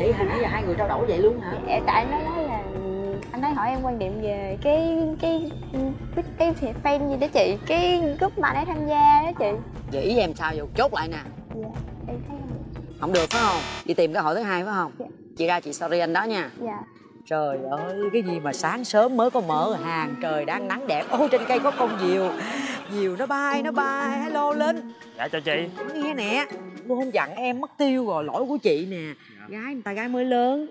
vậy hả? Nãy giờ hai người trao đổi vậy luôn hả? Dạ, tại nó nói là anh ấy hỏi em quan điểm về cái cái cái cái, cái fan gì đó chị cái group mà anh ấy tham gia đó chị. Vậy ý em sao vậy? Chốt lại nè. Dạ em thấy không? Không được phải không? Đi tìm cái hội thứ hai phải không? Dạ. chị ra chị sorry anh đó nha. Dạ. Trời ơi cái gì mà sáng sớm mới có mở hàng trời đang nắng đẹp. Ô trên cây có con diều diều nó bay nó bay. Hello linh. Dạ chào chị. Nghe nè. Cô không dặn em mất tiêu rồi lỗi của chị nè. Gái người ta gái mới lớn.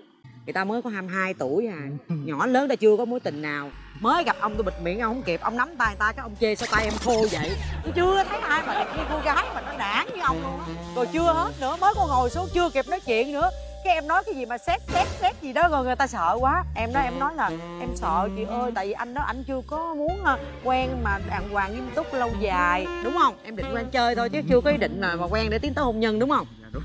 Người ta mới có 22 tuổi à. Nhỏ lớn ta chưa có mối tình nào. Mới gặp ông tôi bịt miệng ông không kịp. Ông nắm tay người ta cái ông chê sao tay em khô vậy? Tôi chưa thấy ai mà đẹp như cô gái mà nó đảng như ông luôn á. Rồi chưa hết nữa mới có ngồi xuống chưa kịp nói chuyện nữa cái em nói cái gì mà xét xét xét gì đó rồi người ta sợ quá. Em nói em nói là em sợ chị ơi tại vì anh đó anh chưa có muốn ờ, quen mà đàng hoàng nghiêm túc lâu dài đúng không? Em định quen chơi thôi chứ chưa có ý định là mà quen để tiến tới hôn nhân đúng không? Dạ đúng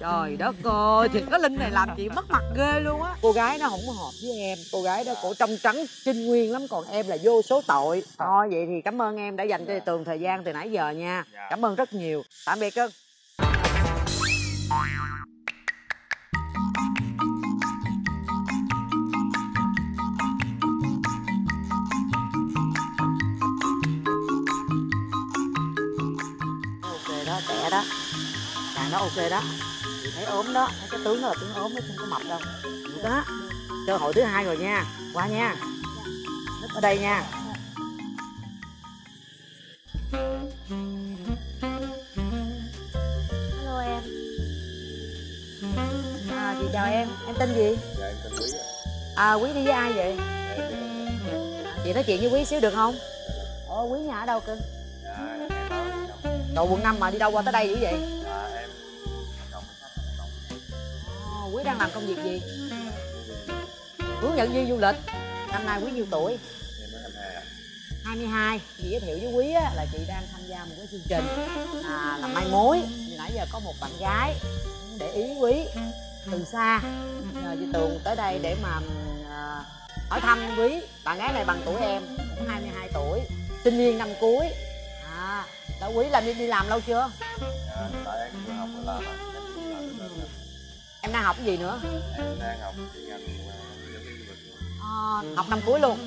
trời đất ơi thiệt có linh này làm chị mất mặt ghê luôn á. Cô gái nó không có hợp với em cô gái đó cổ trong trắng trinh nguyên lắm còn em là vô số tội. Thôi vậy thì cảm ơn em đã dành cho tường thời gian từ nãy giờ nha. Dạ. cảm ơn rất nhiều. Tạm biệt cưng đó ok đó. Chị thấy ốm đó thấy cái tướng đó là tướng ốm nó không có mập đâu. Được đó. Cơ hội thứ hai rồi nha. Qua nha. Núp ở đây nha. Hello em. À, chị chào em. Em tên gì? Dạ em tên quý à quý đi với ai vậy? Chị nói chuyện với quý xíu được không? Ồ quý nhà ở đâu cưng dạ em ở đồng đầu quận năm mà đi đâu qua tới đây dữ vậy quý đang làm công việc gì? Hướng dẫn viên du lịch. Năm nay quý nhiêu tuổi? Em mới 22 ạ 22 chị giới thiệu với quý á, là chị đang tham gia một cái chương trình à, là mai mối. Như nãy giờ có một bạn gái để ý quý từ xa. Nhờ chị tường tới đây để mà à, hỏi thăm quý. Bạn gái này bằng tuổi em cũng 22 tuổi sinh viên năm cuối. À đã quý làm đi đi làm lâu chưa? Dạ tại em vừa học vừa làm ạ em đang học cái gì nữa? Em đang học chuyên ngành à, à, học năm cuối luôn.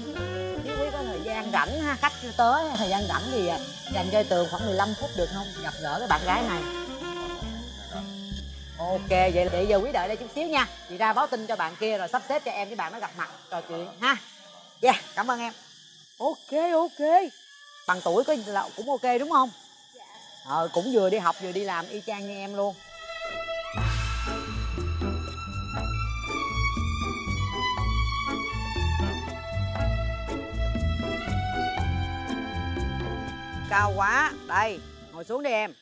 Nếu quý có thời gian rảnh ha khách chưa tới thời gian rảnh thì à, dành cho tường khoảng 15 phút được không? Gặp gỡ cái bạn gái này. Ok vậy để giờ quý đợi đây chút xíu nha. Chị ra báo tin cho bạn kia rồi sắp xếp cho em với bạn nó gặp mặt trò chuyện ha. Yeah cảm ơn em. Ok ok. Bằng tuổi có là cũng ok đúng không? Ờ cũng vừa đi học vừa đi làm y chang như em luôn cao quá. Đây ngồi xuống đi em.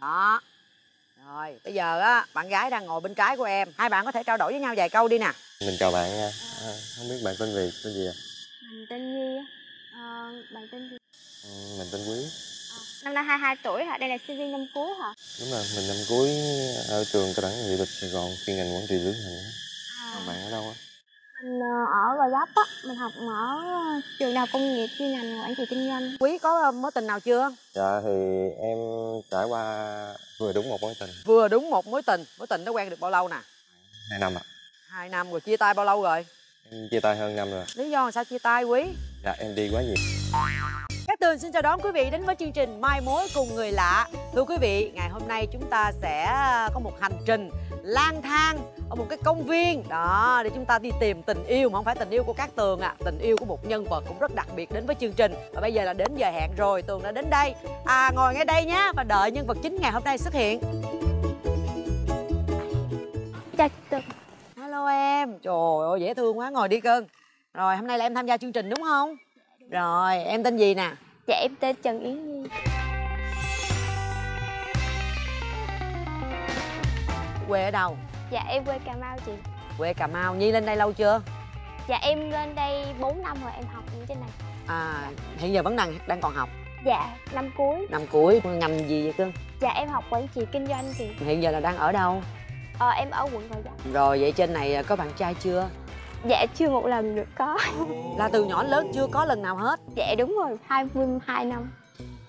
Đó. Rồi bây giờ á bạn gái đang ngồi bên trái của em. Hai bạn có thể trao đổi với nhau vài câu đi nè. Mình chào bạn nha. À, không biết bạn tên gì tên gì ạ? Mình tên Nhi á. Ờ, bạn tên gì? Ừ, mình tên quý. Năm nay 22 tuổi hả? Đây là sinh viên năm cuối hả? Đúng rồi mình năm cuối ở trường cao đẳng du lịch sài gòn chuyên ngành quản trị lữ hành á à, Còn bạn ở đâu á mình ờ, ở Gò Vấp á mình học ở trường đại học công nghiệp chuyên ngành quản trị kinh doanh. Quý có ờ, mối tình nào chưa? Dạ thì em trải qua vừa đúng một mối tình. Vừa đúng một mối tình. Mối tình đó quen được bao lâu nè? Hai năm ạ. Hai năm rồi chia tay bao lâu rồi? Em chia tay hơn năm rồi lý do sao chia tay quý? Dạ em đi quá nhiều Cát Tường xin chào đón quý vị đến với chương trình Mai Mối cùng người lạ. Thưa quý vị, ngày hôm nay chúng ta sẽ có một hành trình lang thang ở một cái công viên đó để chúng ta đi tìm tình yêu mà không phải tình yêu của Cát Tường à, tình yêu của một nhân vật cũng rất đặc biệt đến với chương trình. Và bây giờ là đến giờ hẹn rồi, Tường đã đến đây. À ngồi ngay đây nhá và đợi nhân vật chính ngày hôm nay xuất hiện. chào Tường Hello em. Trời ơi dễ thương quá, ngồi đi cưng. Rồi hôm nay là em tham gia chương trình đúng không? Rồi, em tên gì nè? Dạ em tên Trần Yến Nhi. Quê ở đâu? dạ em quê Cà Mau chị. Quê Cà Mau. Nhi lên đây lâu chưa? dạ em lên đây 4 năm rồi em học ở trên này. À, hiện giờ vẫn đang đang còn học? Dạ năm cuối. Năm cuối. Ngành gì vậy cưng? Dạ em học quản trị kinh doanh chị. Hiện giờ là đang ở đâu? Ờ, em ở quận Gò Vấp. Rồi vậy trên này có bạn trai chưa dạ chưa một lần được có. Là từ nhỏ đến lớn chưa có lần nào hết? Dạ đúng rồi 22 năm.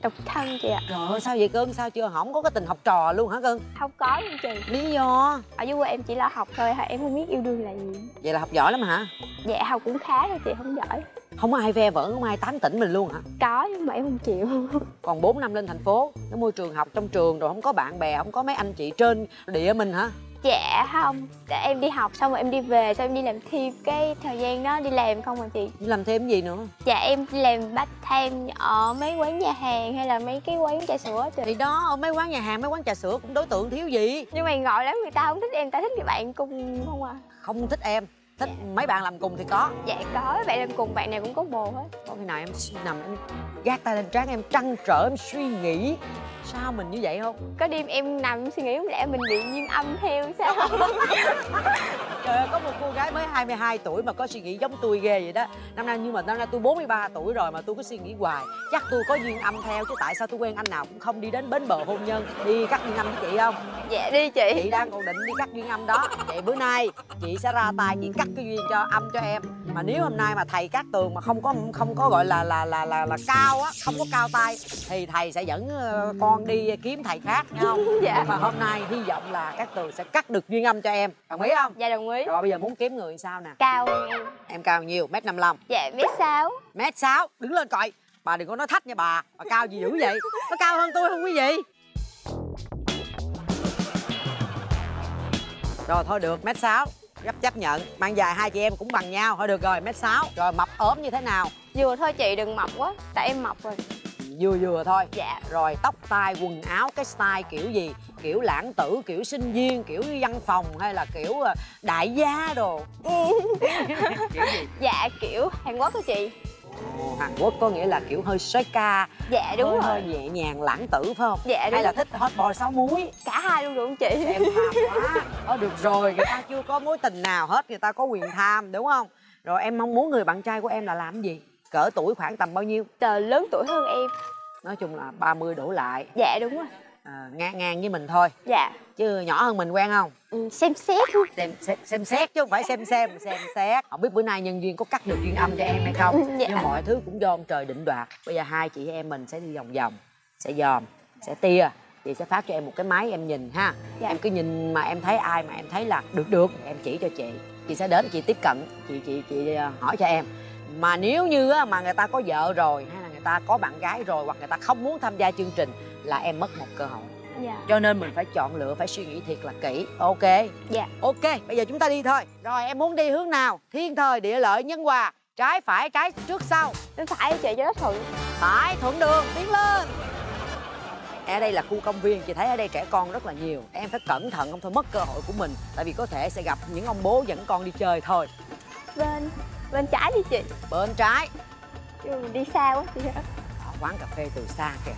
Độc thân chị ạ. Trời ơi sao vậy cưng? Sao chưa? Không có cái tình học trò luôn hả cưng? Không có luôn chị. Lý do? Ở dưới quê em chỉ là học thôi em không biết yêu đương là gì. Vậy là học giỏi lắm hả? Dạ học cũng khá thôi chị không giỏi. Không có ai ve vỡ không ai tán tỉnh mình luôn hả? Có nhưng mà em không chịu. Còn 4 năm lên thành phố cái môi trường học trong trường rồi không có bạn bè không có mấy anh chị trên địa mình hả dạ không để em đi học xong rồi em đi về xong em đi làm thêm cái thời gian đó đi làm không à chị? Làm thêm gì nữa? Dạ em đi làm part time ở mấy quán nhà hàng hay là mấy cái quán trà sữa chị? Thì đó ở mấy quán nhà hàng mấy quán trà sữa cũng đối tượng thiếu gì? Nhưng mà ngồi lắm người ta không thích em ta thích người bạn cùng không à? Không thích em thích mấy bạn làm cùng thì có. Dạ có bạn làm cùng bạn nào cũng có bồ hết. Có khi nào em nằm em gác tay lên trán em trăn trở em suy nghĩ sao mình như vậy không? Có đêm em nằm suy nghĩ không lẽ mình bị duyên âm theo sao? Trời ơi có một cô gái mới 22 tuổi mà có suy nghĩ giống tôi ghê vậy đó. Năm nay nhưng mà năm nay tôi 43 tuổi rồi mà tôi cứ suy nghĩ hoài. Chắc tôi có duyên âm theo chứ tại sao tôi quen anh nào cũng không đi đến bến bờ hôn nhân. Đi cắt duyên âm với chị không? Dạ đi chị. Chị đang còn định đi cắt duyên âm đó. Vậy bữa nay chị sẽ ra tay chị cắt cái duyên cho âm cho em. Mà nếu hôm nay mà thầy cắt tường mà không có không có gọi là là là là, là cao á không có cao tay thì thầy sẽ dẫn ờ, con đi kiếm thầy khác nghe không? Dạ. nhưng mà hôm nay hy vọng là các tường sẽ cắt được duyên âm cho em. Đồng ý không? Dạ đồng ý. Rồi bây giờ muốn kiếm người sao nè? Cao. Hơn em em cao nhiêu? Mét năm dạ biết sao mét sáu? Đứng lên coi. Bà đừng có nói thách nha bà. Bà cao gì dữ vậy? Nó cao hơn tôi không quý vị. Rồi thôi được mét sáu. Gấp chấp nhận. Mang dài hai chị em cũng bằng nhau. Thôi được rồi mét sáu. Rồi mập ốm như thế nào? Vừa thôi chị đừng mập quá. Tại em mập rồi vừa vừa thôi. Dạ. Rồi tóc tai quần áo cái style kiểu gì? Kiểu lãng tử kiểu sinh viên kiểu văn phòng hay là kiểu ờ, đại gia đồ? Kiểu gì? Dạ kiểu hàn quốc đó chị. Ồ, hàn quốc có nghĩa là kiểu hơi xoáy ca. Dạ đúng hơi, rồi. hơi nhẹ nhàng lãng tử phải không? Dạ đúng hay là thích hot boy sáu múi? Cả hai luôn được không chị? Em tham quá. Ờ được rồi người ta chưa có mối tình nào hết người ta có quyền tham đúng không? Rồi em mong muốn người bạn trai của em là làm gì cỡ tuổi khoảng tầm bao nhiêu? Trời lớn tuổi hơn em. Nói chung là 30 đổ lại. Dạ đúng rồi. À, ngang ngang với mình thôi. Dạ. Chứ nhỏ hơn mình quen không? Ừ, xem xét thôi. Xem, xem xem xét chứ không phải xem xem xem xét. Không biết bữa nay nhân duyên có cắt được duyên âm cho em hay không. Dạ. nhưng mọi thứ cũng do ông trời định đoạt. Bây giờ hai chị em mình sẽ đi vòng vòng sẽ dòm sẽ tia. Chị sẽ phát cho em một cái máy em nhìn ha. Dạ. em cứ nhìn mà em thấy ai mà em thấy là được được. Em chỉ cho chị. Chị sẽ đến chị tiếp cận. Chị chị chị ờ, hỏi cho em mà nếu như á, mà người ta có vợ rồi hay là người ta có bạn gái rồi hoặc người ta không muốn tham gia chương trình là em mất một cơ hội. Dạ. Cho nên mình phải chọn lựa phải suy nghĩ thiệt là kỹ. Ok? Dạ. Ok bây giờ chúng ta đi thôi. Rồi em muốn đi hướng nào? Thiên thời địa lợi nhân hòa. Trái phải trái trước sau. Bên phải chị cho nó thuận. Phải thuận đường tiến lên. Ở đây là khu công viên. Chị thấy ở đây trẻ con rất là nhiều. Em phải cẩn thận không thôi mất cơ hội của mình. Tại vì có thể sẽ gặp những ông bố dẫn con đi chơi thôi. Bên bên trái đi chị. Bên trái. Chứ đi xa quá chị Ở quán cà phê từ xa kìa.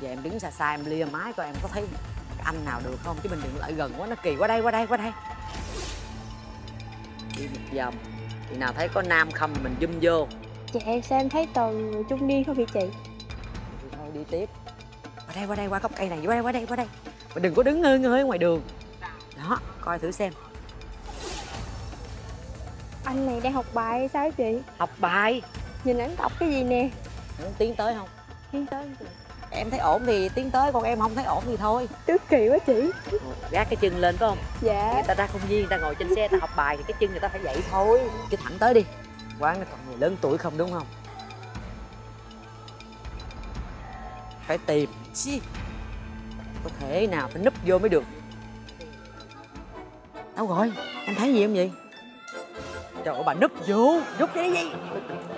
Giờ em đứng xa xa em lia mái coi em có thấy anh nào được không? Chứ mình đừng lại gần quá nó kỳ qua đây qua đây qua đây. Đi một vòng. Thì nào thấy có nam không mình zoom vô. Dạ em sao em thấy toàn trung niên không vậy chị. Thì thôi đi tiếp. Qua đây qua đây qua gốc cây này qua đây qua đây qua đây. Mình đừng có đứng ngơ ngơ ở ngoài đường. Đó coi thử xem anh này đang học bài hay sao chị? Học bài. Nhìn ảnh đọc cái gì nè? Muốn tiến tới không? Tiến tới. Chị em thấy ổn thì tiến tới còn em không thấy ổn thì thôi. Tức kỳ quá chị. Gác cái chân lên phải không? Dạ. Người ta ra công viên người ta ngồi trên xe người ta học bài thì cái chân người ta phải vậy thôi. Cứ thẳng tới đi. Quán này còn người lớn tuổi không đúng không? Phải tìm chi? Có thể nào phải núp vô mới được. Đâu rồi? Em thấy gì không vậy trời ơi bà núp vô. Núp cái gì?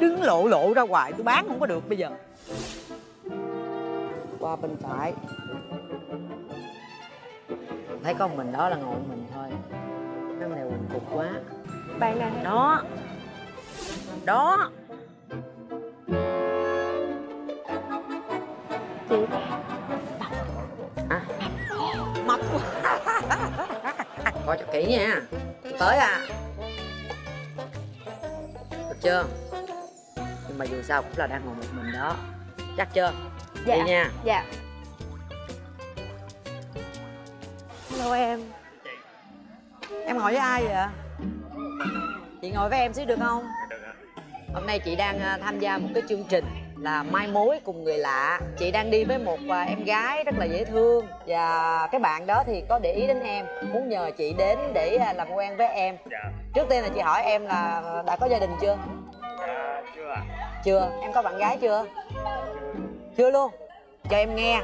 Đứng lộ lộ ra ngoài tôi bán không có được bây giờ. Qua bên phải. Thấy con mình đó là ngồi mình thôi. Cái này quần cục quá. Bạn này đó. Đó. Chị. À. mập quá. Coi cho kỹ nha. Tới à chưa? Nhưng mà dù sao cũng là đang ngồi một mình đó. Chắc chưa? Dạ. đi nha. Dạ. Hello em. Em ngồi với ai vậy? Chị ngồi với em xíu được không? Hôm nay chị đang à, tham gia một cái chương trình là mai mối cùng người lạ. Chị đang đi với một à, em gái rất là dễ thương. Và cái bạn đó thì có để ý đến em muốn nhờ chị đến để à, làm quen với em. Dạ. Trước tiên là chị hỏi em là đã có gia đình chưa? Dạ chưa ạ. Chưa. Em có bạn gái chưa? Chưa luôn. Cho em nghe.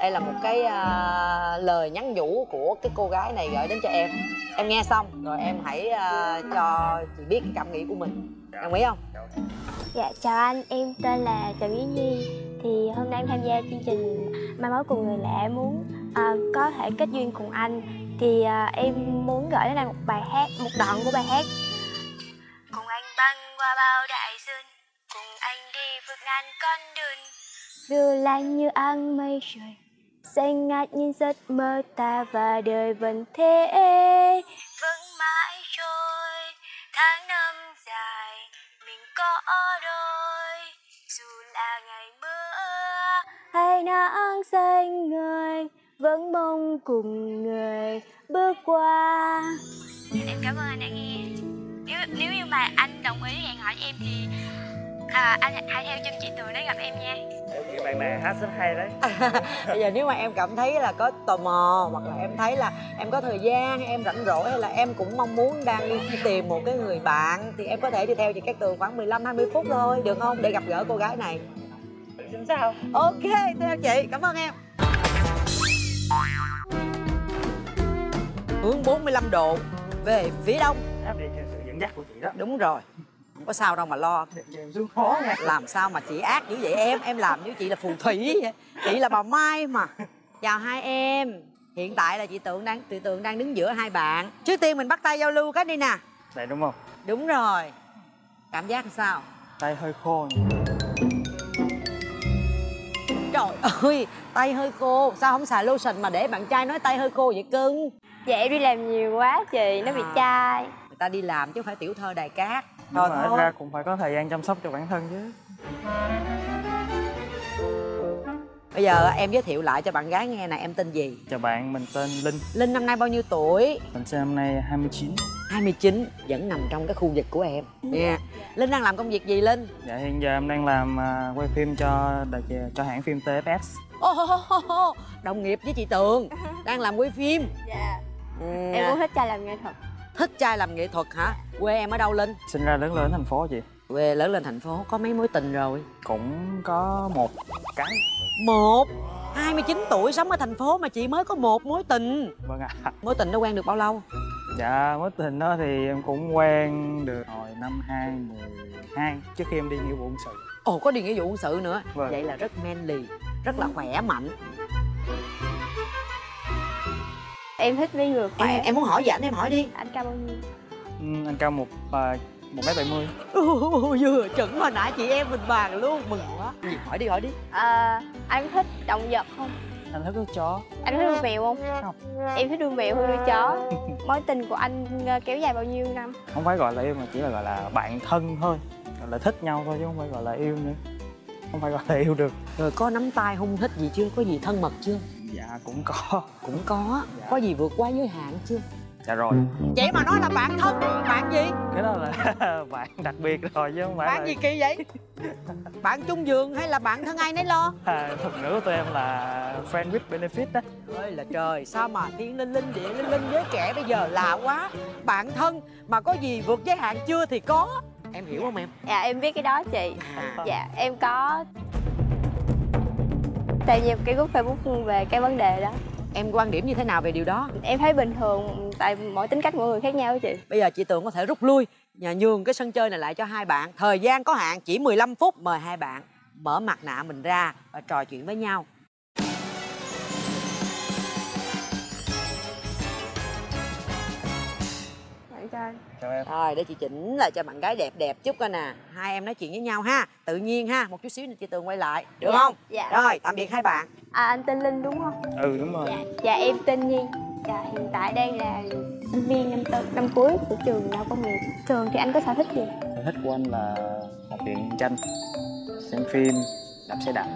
Đây là một cái à, lời nhắn nhủ của cái cô gái này gửi đến cho em. Em nghe xong rồi em hãy à, cho chị biết cái cảm nghĩ của mình. Đồng ý không? Dạ chào anh, em tên là Trần Yến Nhi. Thì hôm nay em tham gia chương trình Mai mối cùng người lạ. Muốn à, có thể kết duyên cùng anh. Thì à, em muốn gửi đến anh một bài hát, một đoạn của bài hát. Cùng anh băng qua bao đại dương Cùng anh đi vượt ngàn con đường. Phiêu lãng như áng mây trời Xanh ngát như giấc mơ ta và đời vẫn thế. Vẫn mãi trôi Tháng năm mình đôi. Dù là ngày mưa Hay nắng xanh người Vẫn mong cùng người bước qua. Em cảm ơn anh đã nghe. Nếu, nếu như mà anh đồng ý hẹn hỏi em thì à, Anh hãy theo chân chị Tường để gặp em nha. Em nghĩ bạn này hát rất hay đấy. Bây giờ nếu mà em cảm thấy là có tò mò hoặc là em thấy là em có thời gian hay em rảnh rỗi hay là em cũng mong muốn đang đi tìm một cái người bạn thì em có thể đi theo chị Cát Tường khoảng 15 20 phút thôi được không? Để gặp gỡ cô gái này. Xin sao? Ok theo chị. Cảm ơn em. Hướng 45 độ về phía đông. Đi theo sự dẫn dắt của chị đó. Đúng rồi có sao đâu mà lo. Làm sao mà chị ác dữ vậy em? Em làm như chị là phù thủy vậy. Chị là bà mai mà. Chào hai em. Hiện tại là chị tượng đang chị tượng đang đứng giữa hai bạn. Trước tiên mình bắt tay giao lưu cái đi nè. Đây đúng không? Đúng rồi. Cảm giác làm sao? Tay hơi khô trời ơi tay hơi khô. Sao không xài lotion mà để bạn trai nói tay hơi khô vậy cưng? Em đi làm nhiều quá chị, nó bị À. chai. người ta đi làm chứ không phải tiểu thơ đài cát. Nhưng thôi mà thôi. ra cũng phải có thời gian chăm sóc cho bản thân chứ. Bây giờ em giới thiệu lại cho bạn gái nghe nè em tên gì? Chào bạn mình tên linh. Linh năm nay bao nhiêu tuổi? Mình sinh năm nay 29 29 vẫn nằm trong cái khu vực của em. Nha linh đang làm công việc gì linh? Dạ hiện giờ em đang làm à, quay phim cho đợt cho hãng phim TFS Ô, hô, hô, hô, hô. đồng nghiệp với chị tường đang làm quay phim. Dạ. Ừ, Em cũng thích trai làm nghệ thuật thích trai làm nghệ thuật hả? Quê em ở đâu linh? Sinh ra lớn lên ở thành phố chị. Quê lớn lên thành phố có mấy mối tình rồi? Cũng có một cái. Một? 29 tuổi sống ở thành phố mà chị mới có một mối tình. Vâng ạ. Mối tình nó quen được bao lâu? Dạ mối tình đó thì em cũng quen được hồi năm 2012 trước khi em đi nghĩa vụ quân sự. Ồ có đi nghĩa vụ quân sự nữa. Vâng. vậy là rất manly rất là khỏe mạnh Em thích mấy người khỏe. Em, em muốn hỏi gì ảnh em hỏi đi. Anh cao bao nhiêu? Ừ, anh cao một à, một mét bảy mươi. Vừa chuẩn hồi nãy chị em mình bàn luôn mừng quá. Gì hỏi đi hỏi đi. À, anh thích động vật không? anh thích con chó. Anh thích nuôi mèo không? Không. Em thích nuôi mèo hơn nuôi chó. Mối tình của anh ờ, kéo dài bao nhiêu năm? không phải gọi là yêu mà chỉ là gọi là bạn thân thôi. Gọi là thích nhau thôi chứ không phải gọi là yêu nữa. Không phải gọi là yêu được. Rồi có nắm tay hung hít gì chưa? Có gì thân mật chưa dạ cũng có. Cũng có. Dạ. có gì vượt quá giới hạn chưa? Dạ rồi. Vậy mà nói là bạn thân bạn gì? Cái đó là bạn đặc biệt rồi chứ không phải bạn là gì kỳ vậy? Bạn chung giường hay là bạn thân ai nấy lo? À, thuật ngữ của tụi em là friend with benefit đó ơi là trời sao mà thiên linh linh địa linh linh với trẻ bây giờ lạ quá. Bạn thân mà có gì vượt giới hạn chưa thì có. Em hiểu không em? Dạ em biết cái đó chị. À, Dạ em có Tại vì cái group Facebook về cái vấn đề đó. Em quan điểm như thế nào về điều đó? Em thấy bình thường Tại mỗi tính cách mỗi người khác nhau chị. Bây giờ chị tưởng có thể rút lui nhà nhường cái sân chơi này lại cho hai bạn. Thời gian có hạn chỉ 15 phút mời hai bạn mở mặt nạ mình ra và trò chuyện với nhau chào em Rồi để chị chỉnh lại cho bạn gái đẹp đẹp chút coi nè Hai em nói chuyện với nhau ha Tự nhiên ha Một chút xíu nữa chị Tường quay lại Được Dạ, không? dạ. Rồi tạm biệt hai bạn À anh tên Linh đúng không? ừ đúng rồi Dạ, dạ em tên Nhi Dạ hiện tại đang là sinh viên năm tư, năm cuối của trường nào công nghiệp Thường thì anh có sở thích gì? sở thích của anh là học truyện tranh xem phim đạp xe đạp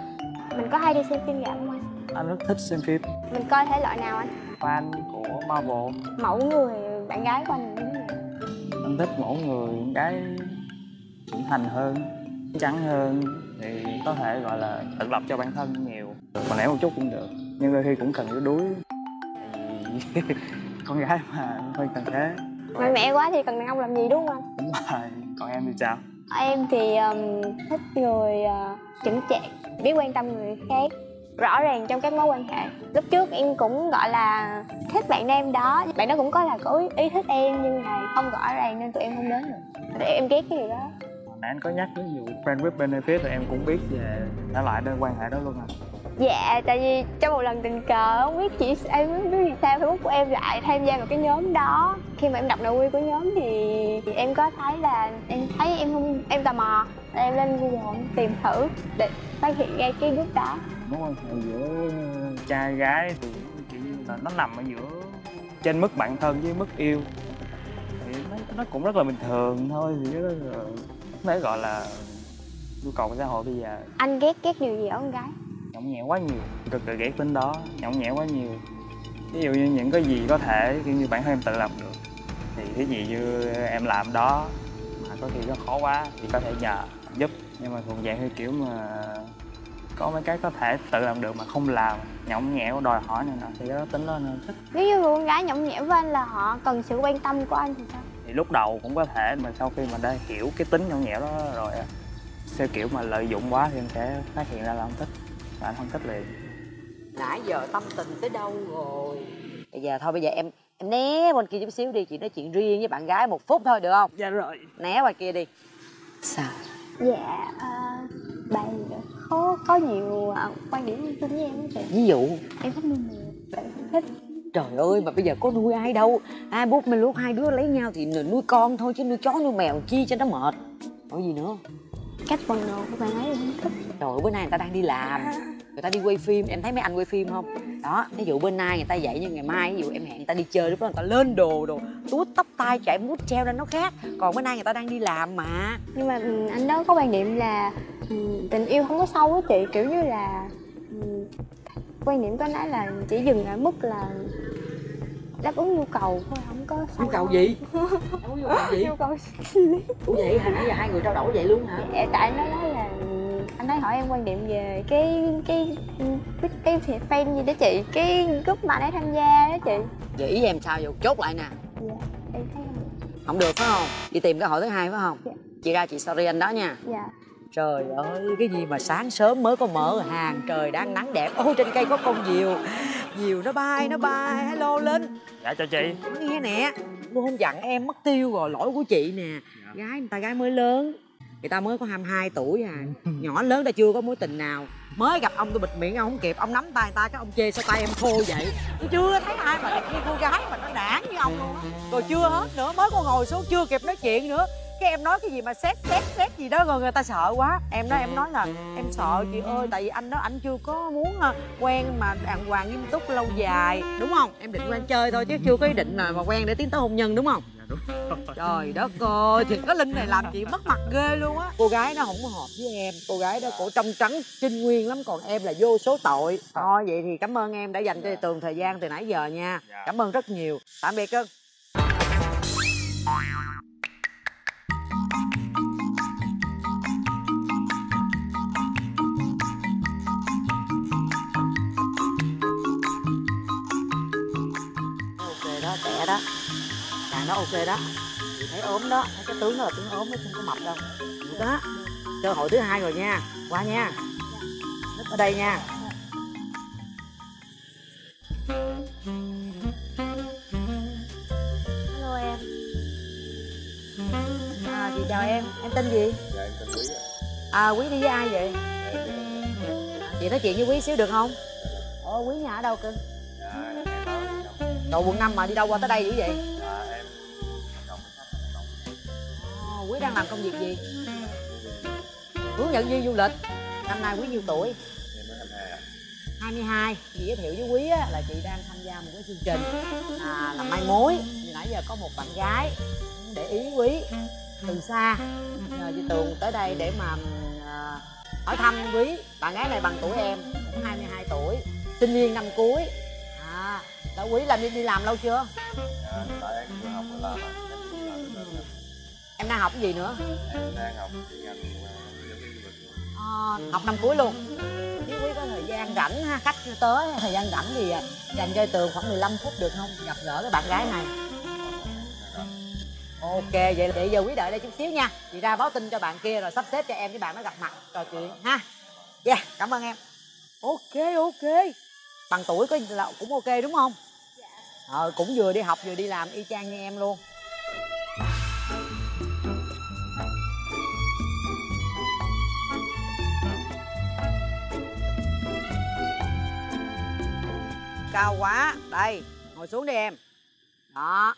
Mình có hay đi xem phim rạp không anh? anh rất thích xem phim Mình coi thể loại nào anh? fan của Marvel Mẫu người bạn gái của anh anh thích mẫu người con gái trưởng thành hơn trắng hơn thì có thể gọi là tự lập cho bản thân nhiều. Còn lẽ một chút cũng được nhưng đôi khi cũng cần yếu đuối. Con gái mà hơi cần thế. Mạnh mẽ quá thì cần đàn ông làm gì đúng không? Đúng rồi còn em thì sao? Em thì um, thích người uh, chững chạc biết quan tâm người khác rõ ràng trong các mối quan hệ. Lúc trước em cũng gọi là thích bạn nam đó. Bạn đó cũng có là có ý, thích em nhưng mà không rõ ràng nên tụi em không đến được. Em ghét cái điều đó. Nãy anh có nhắc đến vụ friend with benefit thì em cũng biết về thể loại đơn quan hệ đó luôn à. Dạ tại vì trong một lần tình cờ không biết chị em không biết vì sao facebook của em lại tham gia vào cái nhóm đó. Khi mà em đọc nội quy của nhóm thì, thì em có thấy là em thấy em không em tò mò. Em lên google tìm thử để phát hiện ra cái group đó mối quan hệ giữa trai gái thì kiểu như là nó nằm ở giữa trên mức bạn thân với mức yêu. Thì nó, nó cũng rất là bình thường thôi thì nó thể gọi là nhu cầu của xã hội bây giờ. Anh ghét ghét điều gì ở con gái? Nhõng nhẽo quá nhiều cực kỳ ghét tính đó nhõng nhẽo quá nhiều. Ví dụ như những cái gì có thể kiểu như bản thân em tự làm được thì cái gì như em làm đó mà có khi nó khó quá thì có thể nhờ giúp. Nhưng mà thuộc dạng theo kiểu mà có mấy cái có thể tự làm được mà không làm nhõng nhẽo đòi hỏi này nọ thì cái đó tính đó nên thích. Nếu như con gái nhõng nhẽo với anh là họ cần sự quan tâm của anh thì sao? Thì lúc đầu cũng có thể mà sau khi mà đã hiểu cái tính nhõng nhẽo đó rồi á theo kiểu mà lợi dụng quá thì em sẽ phát hiện ra là không thích và anh không thích liền. Nãy giờ tâm tình tới đâu rồi? Bây giờ thôi bây giờ em em né bên kia chút xíu đi chị nói chuyện riêng với bạn gái một phút thôi được không? Dạ rồi. Né qua kia đi. Sao dạ uh, bạn có có nhiều uh, quan điểm chung với em đó chị. Ví dụ? Em thích nuôi mèo bạn không thích. Trời ơi mà bây giờ có nuôi ai đâu? Ai bút mình lúc hai đứa lấy nhau thì nuôi con thôi chứ nuôi chó nuôi mèo chi cho nó mệt. Có gì nữa? Cách quần đồ của bạn ấy em không thích. Trời ơi bữa nay người ta đang đi làm người ta đi quay phim em thấy mấy anh quay phim không? Đó ví dụ bên nay người ta dậy nhưng ngày mai ví dụ em hẹn người ta đi chơi lúc đó người ta lên đồ đồ túi tóc tai chạy mút treo lên nó khác. Còn bữa nay người ta đang đi làm mà. Nhưng mà ừ, anh đó có quan điểm là ừ, tình yêu không có sâu á chị. Kiểu như là ừ, quan của anh ấy là chỉ dừng ở mức là đáp ứng nhu cầu thôi không có sâu. Nhu cầu gì? Nhu cầu gì? Nhu cầu ủa vậy hả? Nãy giờ hai người trao đổi vậy luôn hả? Dạ, tại anh nói là anh ấy hỏi em quan điểm về cái cái cái cái thì fan gì đó chị? Cái group mà anh ấy tham gia đó chị. Vậy ý em sao vậy? Chốt lại nè. Dạ em thấy không? Không được phải không? Đi tìm cái hội thứ hai phải không? Dạ. chị ra chị sorry anh đó nha. Dạ. Trời ơi cái gì mà sáng sớm mới có mở hàng trời đang nắng đẹp. Ôi trên cây có con diều. Diều nó bay nó bay. Hello linh dạ chào chị. Nghe nè. Luôn không dặn em mất tiêu rồi lỗi của chị nè. Gái người ta gái mới lớn người ta mới có 22 tuổi à. Nhỏ lớn đã chưa có mối tình nào. Mới gặp ông tôi bịt miệng ông không kịp. Ông nắm tay ta cái ông chê sao tay em khô vậy. Tôi chưa thấy ai mà đẹp như cô gái mà nó đảng như ông luôn á. Rồi chưa hết nữa mới có ngồi xuống chưa kịp nói chuyện nữa. Cái em nói cái gì mà xét xét xét gì đó rồi người ta sợ quá. Em nói em nói là em sợ chị ơi tại vì anh đó anh chưa có muốn à, quen mà đàng hoàng nghiêm túc lâu dài. Đúng không? Em định quen chơi thôi chứ chưa có ý định là mà quen để tiến tới hôn nhân đúng không trời đất ơi thì cái linh này làm chị mất mặt ghê luôn á. Cô gái nó không có hợp với em cô gái đó cổ trong trắng trinh nguyên lắm còn em là vô số tội. Thôi vậy thì cảm ơn em đã dành cho tường thời gian từ nãy giờ nha. Dạ. cảm ơn rất nhiều. Tạm biệt cưng. Ok đó tẻ đó đó ok đó. Chị thấy ốm đó thấy cái tướng đó là tướng ốm nó không có mập đâu. Được đó cơ hội thứ hai rồi nha qua nha. Núp ở đây nha. Hello em. À, chị chào em. Em tên gì? Dạ em tên quý ạ. À quý đi với ai vậy? Chị nói chuyện với quý xíu được không? Ồ quý nhà ở đâu cơ? Dạ đầu quận năm mà đi đâu qua tới đây dữ vậy đang làm công việc gì? Hướng dẫn viên du lịch. Năm nay quý nhiêu tuổi? Em mới hai. Ạ 22 chị giới thiệu với quý á, là chị đang tham gia một cái chương trình à, làm mai mối. Nãy giờ có một bạn gái để ý quý từ xa. Nhờ chị tường tới đây để mà à, hỏi thăm quý. Bạn gái này bằng tuổi em cũng 22 tuổi sinh viên năm cuối. À đã quý làm đi đi làm lâu chưa? Dạ tại em vừa học ở làm ạ em đang học cái gì nữa? Em đang học chuyên ngành ờ, à, học năm cuối luôn. Nếu quý có thời gian rảnh ha khách chưa tới thời gian rảnh thì à, dành cho tường khoảng 15 phút được không? Gặp gỡ cái bạn gái này. Ok vậy để giờ quý đợi đây chút xíu nha. Chị ra báo tin cho bạn kia rồi sắp xếp cho em với bạn nó gặp mặt trò chuyện ha. Dạ yeah, cảm ơn em. Ok ok. Bằng tuổi có là cũng ok đúng không? Ờ cũng vừa đi học vừa đi làm y chang như em luôn cao quá đây ngồi xuống đi em đó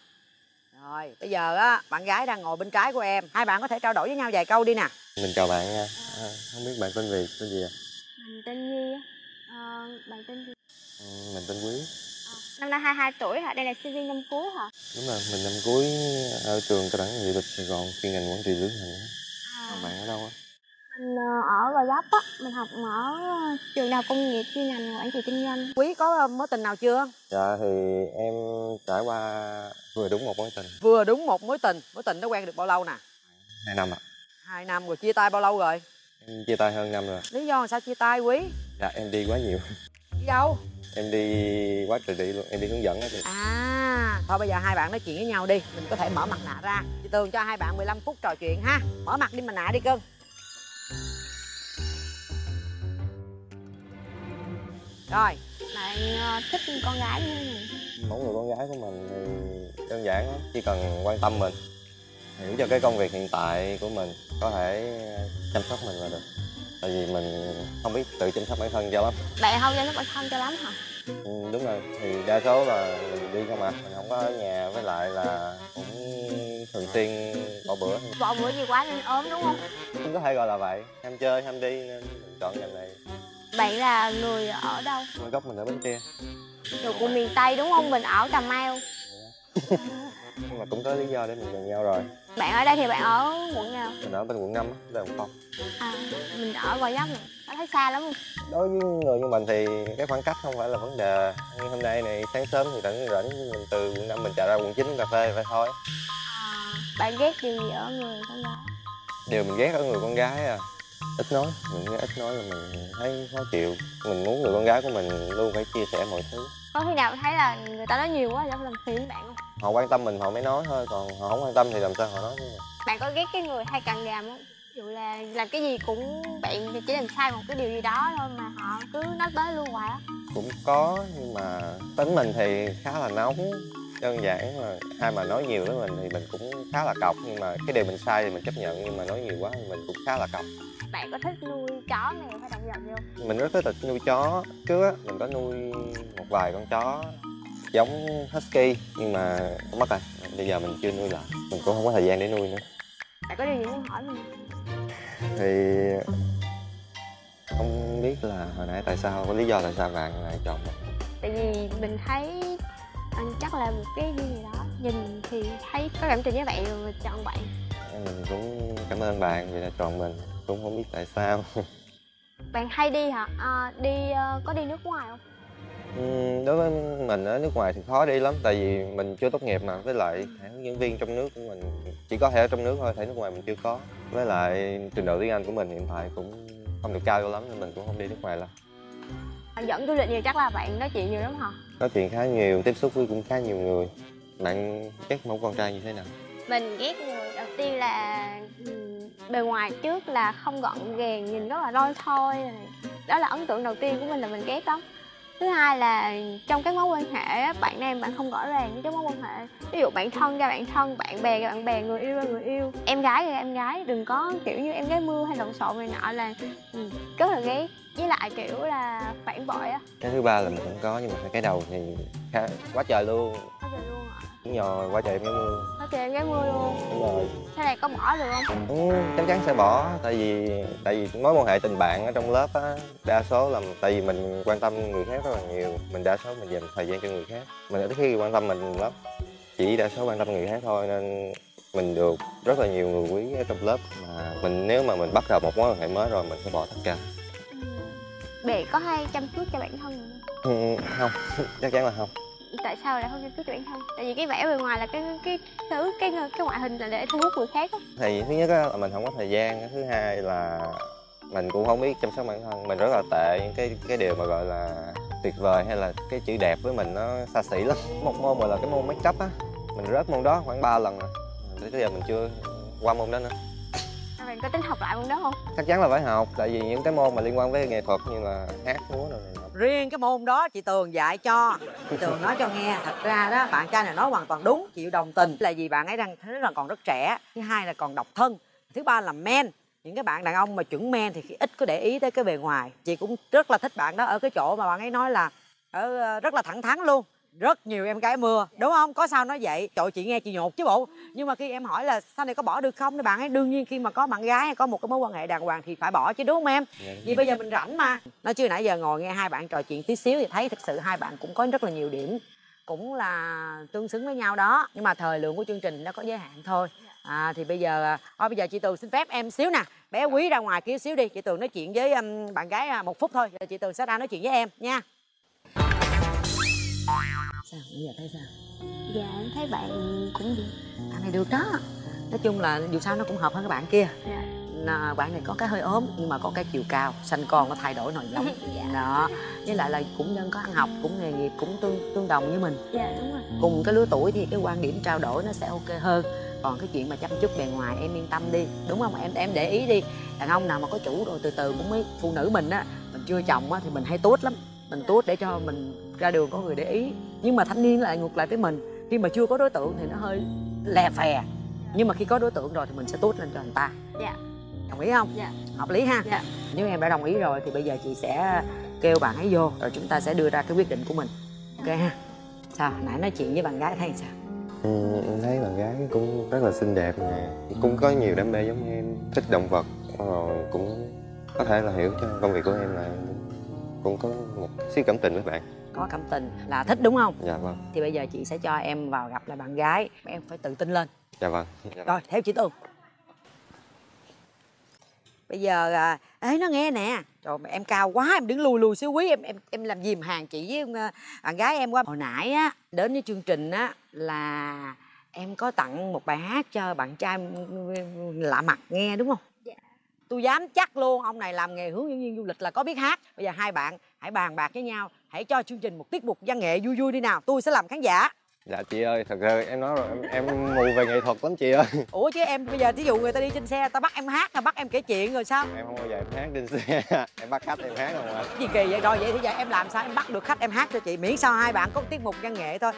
rồi bây giờ á bạn gái đang ngồi bên trái của em hai bạn có thể trao đổi với nhau vài câu đi nè mình chào bạn nha à, không biết bạn tên gì tên gì à? Mình tên Nhi á. Ờ, bạn tên gì? Ừ, mình tên quý Ờ, năm nay 22 tuổi hả? Đây là sinh viên năm cuối hả? đúng rồi mình năm cuối ở trường cao đẳng nghị lực sài gòn chuyên ngành quản trị lữ hành á. À, còn bạn ở đâu á mình ờ, ở Gò Vấp á, mình học ở trường đại học công nghiệp chuyên ngành quản trị kinh doanh. quý có ờ, mối tình nào chưa? Dạ thì em trải qua vừa đúng một mối tình. Vừa đúng một mối tình. Mối tình đó quen được bao lâu nè? Hai năm ạ. Hai năm rồi chia tay bao lâu rồi? Em chia tay hơn năm rồi lý do sao chia tay quý? Dạ em đi quá nhiều. Đi đâu? Em đi quá trời đi luôn em đi hướng dẫn á chị. À thôi bây giờ hai bạn nói chuyện với nhau đi mình có thể mở mặt nạ ra. Chị tường cho hai bạn 15 phút trò chuyện ha. Mở mặt đi mặt nạ đi cưng rồi. Bạn ờ, thích con gái như thế nào? mỗi người con gái của mình thì đơn giản lắm chỉ cần quan tâm mình hiểu cho cái công việc hiện tại của mình có thể chăm sóc mình là được. Tại vì mình không biết tự chăm sóc bản thân cho lắm. Bạn không chăm sóc bản thân cho lắm hả? ừ, đúng rồi. Thì đa số là mình đi không à. Mình không có ở nhà với lại là cũng thường xuyên bỏ bữa. Bỏ bữa gì quá nên ốm đúng không? cũng có thể gọi là vậy. Ham chơi ham đi nên mình chọn ngành này Bạn là người ở đâu? quê gốc mình ở bến tre Người của miền Tây đúng không? Mình ở Cà Mau. nhưng mà cũng có lý do để mình gần nhau rồi Bạn ở đây thì bạn ở quận nào? mình ở bên quận năm á lê hồng phong À, mình ở Gò Vấp này. Có thấy xa lắm không? đối với người như mình thì cái khoảng cách không phải là vấn đề như hôm nay này sáng sớm thì rảnh rảnh mình từ quận năm mình chạy ra quận chín cà phê vậy thôi À, bạn ghét điều gì ở người con gái? điều mình ghét ở người con gái à ít nói mình ít nói là mình thấy khó chịu mình muốn người con gái của mình luôn phải chia sẻ mọi thứ Có khi nào thấy là người ta nói nhiều quá thì làm phiền bạn không? họ quan tâm mình họ mới nói thôi còn họ không quan tâm thì làm sao họ nói mình Bạn có ghét cái người hay cằn nhàm không? Dụ là làm cái gì cũng bạn chỉ làm sai một cái điều gì đó thôi mà họ cứ nói tới luôn hoài á. cũng có nhưng mà tính mình thì khá là nóng đơn giản là ai mà nói nhiều với mình thì mình cũng khá là cọc nhưng mà cái điều mình sai thì mình chấp nhận nhưng mà nói nhiều quá thì mình cũng khá là cọc. Bạn có thích nuôi chó mèo hay động vật gì không? mình rất thích nuôi chó. Trước á mình có nuôi một vài con chó giống husky nhưng mà không mất rồi bây giờ mình chưa nuôi lại. Mình cũng không có thời gian để nuôi nữa. Bạn có điều gì muốn hỏi mình? thì không biết là hồi nãy tại sao có lý do tại sao bạn lại chọn mình? Tại vì mình thấy anh chắc là một cái gì đó. Nhìn thì thấy có cảm tình với bạn rồi chọn bạn. Mình cũng cảm ơn bạn vì đã chọn mình. Cũng không biết tại sao. Bạn hay đi hả? À, đi ờ, có đi nước ngoài không? Ừm, đối với mình ở nước ngoài thì khó đi lắm. Tại vì mình chưa tốt nghiệp mà. Với lại thẻ hướng dẫn viên trong nước của mình chỉ có thẻ ở trong nước thôi. Thẻ nước ngoài mình chưa có. Với lại trình độ tiếng anh của mình hiện tại cũng không được cao cho lắm nên mình cũng không đi nước ngoài lắm. Bạn dẫn du lịch nhiều chắc là bạn nói chuyện nhiều lắm hả? Nói chuyện khá nhiều, tiếp xúc với cũng khá nhiều người. Bạn ghét mẫu con trai như thế nào? Mình ghét người đầu tiên là bề ngoài trước là không gọn gàng, nhìn rất là lôi thôi. Đó là ấn tượng đầu tiên của mình là mình ghét lắm. Thứ hai là trong các mối quan hệ bạn nam bạn không rõ ràng với các mối quan hệ. Ví dụ bạn thân ra bạn thân, bạn bè ra bạn bè, người yêu ra người yêu. Em gái ra em gái, đừng có kiểu như em gái mưa hay lộn xộn này nọ là rất là ghét với lại kiểu là phản bội á. Cái thứ ba là mình không có nhưng mà cái đầu thì khá quá trời luôn. Nói trời luôn ạ. Đúng rồi quá trời em nhớ mưa. Nói trời em gái mưa luôn. Đúng rồi. Thế này có bỏ được không? Ừ, chắc chắn sẽ bỏ tại vì tại vì mối quan hệ tình bạn ở trong lớp á đa số là tại vì mình quan tâm người khác rất là nhiều. Mình đa số mình dành thời gian cho người khác. Mình ít khi quan tâm mình lắm chỉ đa số quan tâm người khác thôi nên mình được rất là nhiều người quý ở trong lớp. Mà mình nếu mà mình bắt đầu một mối quan hệ mới rồi mình sẽ bỏ tất cả Bệ có hay chăm chút cho bản thân mình không? ừ, không. Chắc chắn là không. Tại sao lại không chăm chút cho bản thân? Tại vì cái vẻ bề ngoài là cái cái thứ cái cái ngoại hình là để thu hút người khác á. thì thứ nhất á, là mình không có thời gian. Thứ hai là mình cũng không biết chăm sóc bản thân. Mình rất là tệ. Những cái cái điều mà gọi là tuyệt vời hay là cái chữ đẹp với mình nó xa xỉ lắm. Một môn mà là cái môn make up á. Mình rớt môn đó khoảng 3 lần rồi. Tới giờ mình chưa qua môn đó nữa Bạn có tính học lại môn đó không? chắc chắn là phải học tại vì những cái môn mà liên quan với nghệ thuật như là hát múa rồi này riêng cái môn đó chị tường dạy cho. Chị tường nói cho nghe thật ra đó bạn trai này nói hoàn toàn đúng chịu đồng tình. Là vì bạn ấy đang thứ là còn rất trẻ thứ hai là còn độc thân thứ ba là men. Những cái bạn đàn ông mà chuẩn men thì ít có để ý tới cái bề ngoài. Chị cũng rất là thích bạn đó ở cái chỗ mà bạn ấy nói là ở ờ, rất là thẳng thắn luôn rất nhiều em gái mưa. Đúng không? Có sao nói vậy? Trời chị nghe chị nhột chứ bộ. Nhưng mà khi em hỏi là sau này có bỏ được không thì bạn ấy đương nhiên khi mà có bạn gái hay có một cái mối quan hệ đàng hoàng thì phải bỏ chứ đúng không em? Vì bây giờ mình rảnh mà. Nói chứ nãy giờ ngồi nghe hai bạn trò chuyện tí xíu thì thấy thực sự hai bạn cũng có rất là nhiều điểm cũng là tương xứng với nhau đó. Nhưng mà thời lượng của chương trình nó có giới hạn thôi. À, thì bây giờ à, thôi bây giờ chị tường xin phép em xíu nè. Bé quý ra ngoài kia xíu đi. Chị tường nói chuyện với um, bạn gái à, một phút thôi. Rồi chị tường sẽ ra nói chuyện với em nha sao? Bây giờ thấy sao? Dạ em thấy bạn cũng được. Bạn này được đó. Nói chung là dù sao nó cũng hợp hơn các bạn kia. Dạ. bạn này có cái hơi ốm nhưng mà có cái chiều cao. Xanh con nó thay đổi nồi giống. Dạ. đó. Với lại là cũng nhân có ăn học cũng nghề nghiệp cũng tương tương đồng như mình. Dạ đúng rồi. Cùng cái lứa tuổi thì cái quan điểm trao đổi nó sẽ ok hơn. Còn cái chuyện mà chăm chút bề ngoài em yên tâm đi. Đúng không? Em em để ý đi. Đàn ông nào mà có chủ rồi từ từ cũng mới phụ nữ mình á mình chưa chồng á thì mình hay tốt lắm. Mình tốt để cho mình ra đường có người để ý. Nhưng mà thanh niên lại ngược lại với mình. Khi mà chưa có đối tượng thì nó hơi lè phè. Nhưng mà khi có đối tượng rồi thì mình sẽ tốt lên cho người ta. Dạ. đồng ý không? Dạ. hợp lý ha. Dạ. nếu em đã đồng ý rồi thì bây giờ chị sẽ kêu bạn ấy vô rồi chúng ta sẽ đưa ra cái quyết định của mình. Ok ha. Sao? Nãy nói chuyện với bạn gái thấy sao? Ừ, em thấy bạn gái cũng rất là xinh đẹp nè. Cũng có nhiều đam mê giống em thích động vật. Rồi cũng có thể là hiểu cho công việc của em là cũng có một xíu cảm tình với bạn có cảm tình là thích đúng không? Dạ vâng. Thì bây giờ chị sẽ cho em vào gặp lại bạn gái. Em phải tự tin lên. Dạ vâng. Dạ. rồi theo chị tường. Bây giờ à, ê nó nghe nè. Trời mà em cao quá em đứng lùi lùi xíu quý. Em em em làm gì mà hàng chị với à, bạn gái em quá hồi nãy á đến với chương trình á là em có tặng một bài hát cho bạn trai lạ mặt nghe đúng không? Dạ. tôi dám chắc luôn ông này làm nghề hướng dẫn viên du lịch là có biết hát. Bây giờ hai bạn hãy bàn bạc với nhau hãy cho chương trình một tiết mục văn nghệ vui vui đi nào. Tôi sẽ làm khán giả. Dạ chị ơi thật ra em nói rồi em, em mù về nghệ thuật lắm chị ơi. Ủa chứ em bây giờ ví dụ người ta đi trên xe ta bắt em hát hay bắt em kể chuyện rồi sao? Em không bao giờ em hát trên xe. Em bắt khách em hát không à. Gì kỳ vậy? Rồi vậy thì giờ em làm sao? Em bắt được khách em hát cho chị miễn sao hai bạn có tiết mục văn nghệ thôi.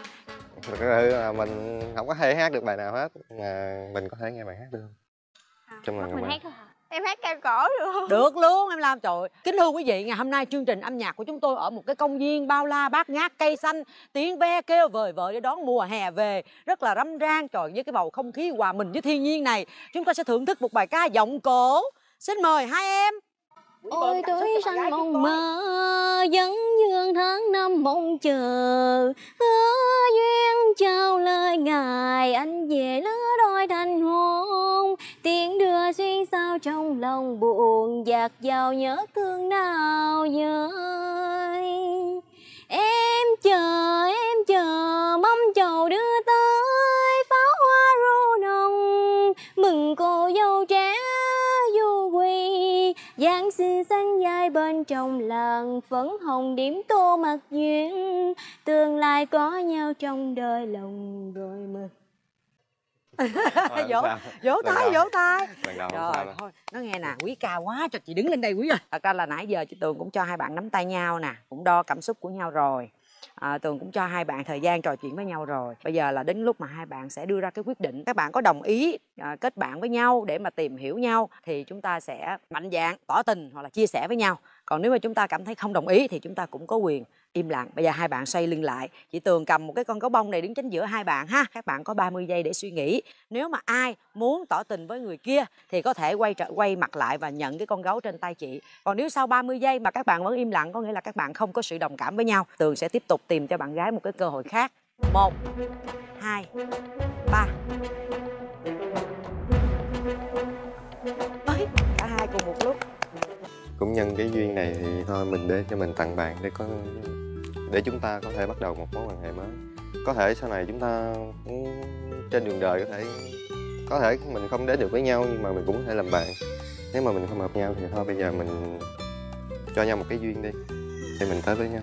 Thật ra là mình không có thể hát được bài nào hết mà mình có thể nghe bài hát được không? Trong Bắt lần mình mà- hát thôi hả? Em hát cao cổ được không? được luôn, em làm. Trời kính thưa quý vị ngày hôm nay chương trình âm nhạc của chúng tôi ở một cái công viên bao la bát ngát, cây xanh, tiếng ve kêu vời vợi để đón mùa hè về. Rất là râm ran trời với cái bầu không khí hòa mình với thiên nhiên này, chúng ta sẽ thưởng thức một bài ca giọng cổ. Xin mời hai em. Ôi tuổi xanh mộng mơ Vẫn dương tháng năm mong chờ. Hứa duyên trao lời ngài Anh về lứa đôi thành hôn. Tiếng đưa xuyên sao trong lòng buồn Dạt vào nhớ thương nào dời Em trong làng Phấn hồng điểm tô mặt duyên Tương lai có nhau trong đời lòng rồi mừng vỗ vỗ tay vỗ tay Rồi thôi, nó nghe nè, quý ca quá cho chị đứng lên đây quý ơi. Thật ra là nãy giờ chị Tường cũng cho hai bạn nắm tay nhau nè, cũng đo cảm xúc của nhau rồi. À, Tường cũng cho hai bạn thời gian trò chuyện với nhau rồi. Bây giờ là đến lúc mà hai bạn sẽ đưa ra cái quyết định. Các bạn có đồng ý à, kết bạn với nhau để mà tìm hiểu nhau thì chúng ta sẽ mạnh dạn tỏ tình hoặc là chia sẻ với nhau. Còn nếu mà chúng ta cảm thấy không đồng ý thì chúng ta cũng có quyền im lặng. Bây giờ hai bạn xoay lưng lại. Chị Tường cầm một cái con gấu bông này đứng chính giữa hai bạn ha. Các bạn có 30 giây để suy nghĩ. Nếu mà ai muốn tỏ tình với người kia thì có thể quay trở quay mặt lại và nhận cái con gấu trên tay chị. Còn nếu sau 30 giây mà các bạn vẫn im lặng có nghĩa là các bạn không có sự đồng cảm với nhau. Tường sẽ tiếp tục tìm cho bạn gái một cái cơ hội khác. Một, hai, ba. Ôi, cả hai cùng một lúc cũng nhân cái duyên này thì thôi, mình để cho mình tặng bạn để có, để chúng ta có thể bắt đầu một mối quan hệ mới. Có thể sau này chúng ta cũng trên đường đời có thể có thể mình không đến được với nhau nhưng mà mình cũng có thể làm bạn. Nếu mà mình không hợp nhau thì thôi, bây giờ mình cho nhau một cái duyên đi để mình tới với nhau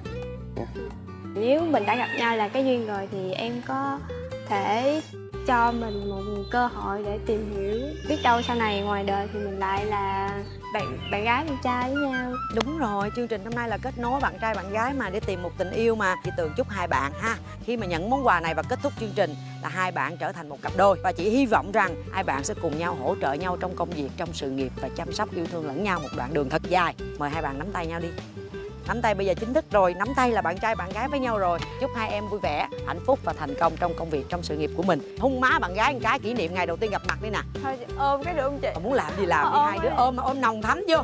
nếu mình đã gặp nhau là cái duyên rồi thì em có thể cho mình một cơ hội để tìm hiểu biết đâu sau này ngoài đời thì mình lại là bạn bạn gái bạn trai với nhau. Đúng rồi, chương trình hôm nay là kết nối bạn trai bạn gái mà để tìm một tình yêu mà. Chị Tường chúc hai bạn ha Khi mà nhận món quà này và kết thúc chương trình là hai bạn trở thành một cặp đôi. Và chị hy vọng rằng hai bạn sẽ cùng nhau hỗ trợ nhau trong công việc, trong sự nghiệp Và chăm sóc yêu thương lẫn nhau một đoạn đường thật dài. Mời hai bạn nắm tay nhau đi. Nắm tay bây giờ chính thức rồi, nắm tay là bạn trai bạn gái với nhau rồi. Chúc hai em vui vẻ, hạnh phúc và thành công trong công việc, trong sự nghiệp của mình. Hung má bạn gái một cái kỷ niệm ngày đầu tiên gặp mặt đi nè. Thôi ôm cái được không chị? Còn muốn làm gì làm đi hai đứa ôm ôm nồng thắm vô.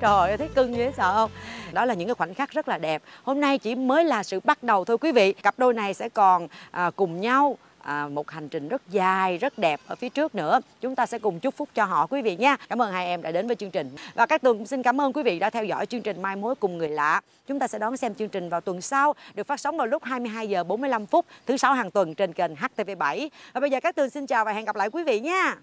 Trời ơi thấy cưng dễ sợ không? Đó là những cái khoảnh khắc rất là đẹp. Hôm nay chỉ mới là sự bắt đầu thôi quý vị. Cặp đôi này sẽ còn à, cùng nhau à, một hành trình rất dài, rất đẹp ở phía trước nữa. Chúng ta sẽ cùng chúc phúc cho họ quý vị nha. Cảm ơn hai em đã đến với chương trình. Và các Tường cũng xin cảm ơn quý vị đã theo dõi chương trình Mai Mối cùng người lạ. Chúng ta sẽ đón xem chương trình vào tuần sau, được phát sóng vào lúc 22 giờ 45 phút thứ sáu hàng tuần trên kênh HTV7. Và bây giờ các Tường xin chào và hẹn gặp lại quý vị nha.